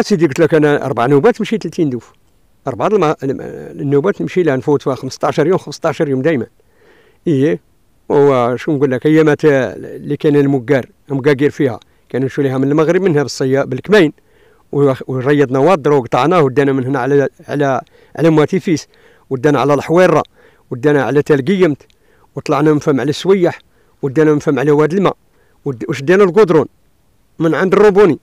أسيدي قلت لك أنا أربع نوبات مشيت 30 دوف. أربع الم- النوبات نمشي لها نفوت فيها 15 يوم 15 يوم دائما إيه وشو نقول لك ايامات اللي كان المقار مقاقير فيها. كانوا نمشوا لها من المغرب منها بالصيا بالكمين. وريضنا وادر وقطعناه ودانا من هنا على على على مواتيفيس. ودانا على الحويرة ودانا على تلقيمت وطلعنا منفم على السويح ودانا منفم على واد الماء. ود- وشدينا القدرون؟ من عند الروبوني.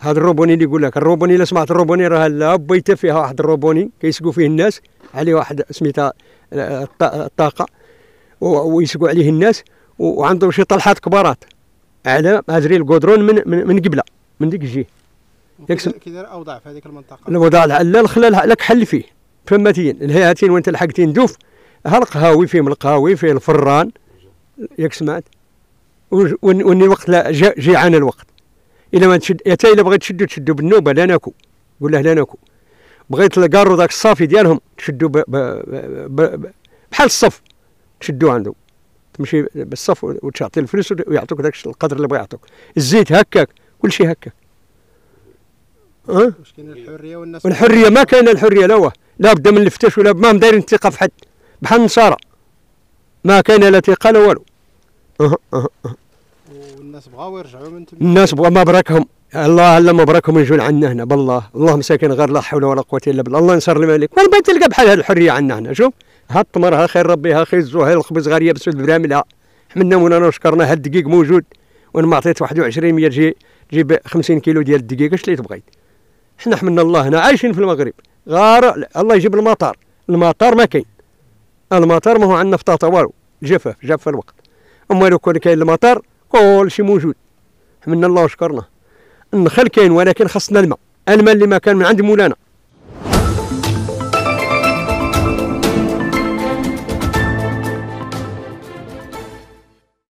هذا الروبوني اللي يقول لك الروبوني الا سمعت الروبوني راه لا بيته فيها واحد الروبوني كيسقوا فيه الناس عليه واحد سميتها آه، الط- الطاقة ويسقوا عليه الناس وعندهم شي طلحات كبارات على مازري القدرون من من, من قبلة من ديك الجهة. كي داير اوضاع في هذيك المنطقة. الوضع العلا الخلال لك حل فيه. فمتين الهيئتين وانت لحقتين دوف ها القهاوي فيه من القهاوي فيه الفران ياك سمعت؟ وج- ون ون الوقت لا جيعان الوقت. الا ما تشد تا الا بغيت تشدو تشدو بالنوبه لا ناكو قول له لا ناكو بغيت الكارو ذاك الصافي ديالهم تشدو ب ب ب ب بحال الصف تشدو عنده تمشي بالصف وتعطي الفلوس ويعطوك ذاك القدر اللي بغا يعطوك. الزيت هكاك كل شيء هكاك. أه؟ الحرية والناس؟ والحرية ما كاينة الحرية لا واه. لا بد من الفتش ولا ما دايرين الثقة في حد. بحال النصارى. ما كاينة لا ثقة لا والو. أه أه أه. والناس بغاو يرجعوا من تما الناس بغا ما بركهم الله الا ما يجون عندنا هنا بالله. الله مساكين غير لا حول ولا قوة إلا بالله. الله ينصر الملك والبيت تلقى بحال هذه الحرية عندنا هنا. شوف ها التمر ها خير ربي ها خيزو ها الخبز غير يابس بالبرامل ها حمدنا مولانا وشكرنا. ها الدقيق موجود. وأنا ما عطيت 21 100 تجي جيب 50 كيلو ديال الدقيق. اش اللي تبغي؟ حنا حمدنا الله هنا. عايشين في المغرب. غار الله يجيب المطار. المطار ما كاين. المطار ما هو عندنا فطاطا والو. جفاف جاف في الوقت. أما لو كان كاين المطار كل شيء موجود. حمدنا الله وشكرنا. النخل كاين ولكن خصنا الماء. الماء اللي ما كان من عند مولانا.